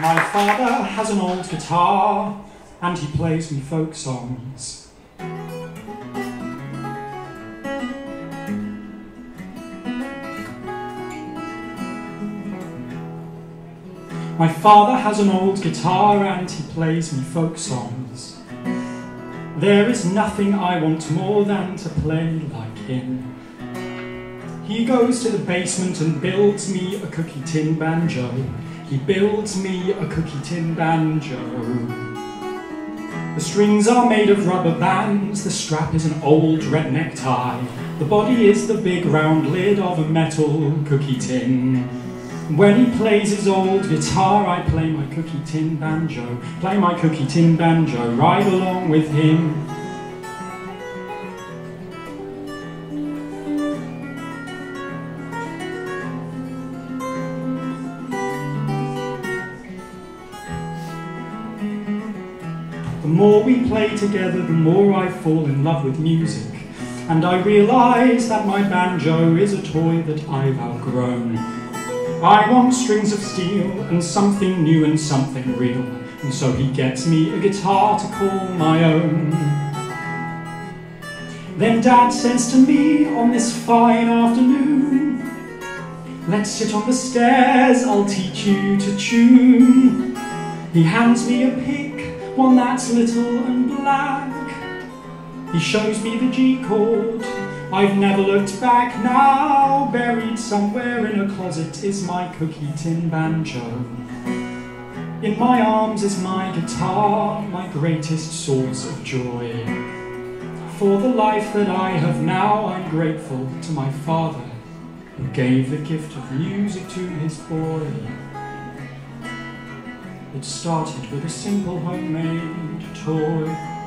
My father has an old guitar and he plays me folk songs. My father has an old guitar and he plays me folk songs. There is nothing I want more than to play like him. He goes to the basement and builds me a cookie tin banjo. He builds me a cookie tin banjo. The strings are made of rubber bands, the strap is an old red necktie, the body is the big round lid of a metal cookie tin. When he plays his old guitar, I play my cookie tin banjo, play my cookie tin banjo, ride along with him. The more we play together, the more I fall in love with music. And I realise that my banjo is a toy that I've outgrown. I want strings of steel and something new and something real. And so he gets me a guitar to call my own. Then Dad says to me on this fine afternoon, Let's sit on the stairs, I'll teach you to tune. He hands me a pick, one that's little and black. He shows me the G chord. I've never looked back now. Buried somewhere in a closet is my cookie tin banjo. In my arms is my guitar, my greatest source of joy. For the life that I have now, I'm grateful to my father, who gave the gift of music to his boy. It started with a simple homemade toy.